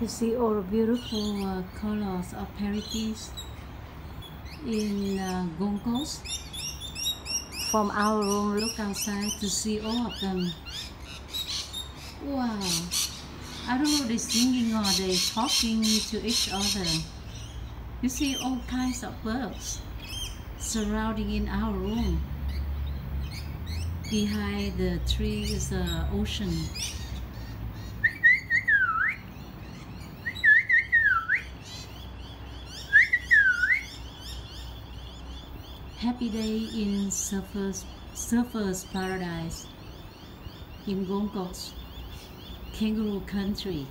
You see all the beautiful uh, colors of parakeets in uh. From our room, look outside to see all of them. Wow! I don't know they singing or they talking to each other. You see all kinds of birds surrounding in our room. Behind the tree is the ocean. Happy day in Surfers, Surfers Paradise in Gold Kangaroo Country.